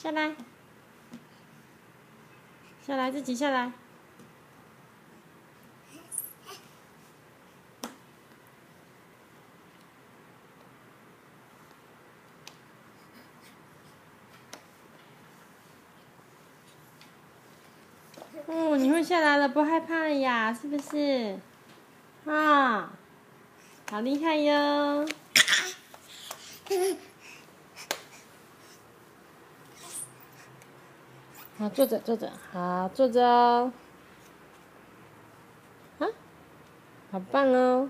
下来，下来，自己下来。哦，你会下来了，不害怕了呀？是不是？啊，好厉害哟！好，坐着，坐着，好，坐着哦。啊，好棒哦！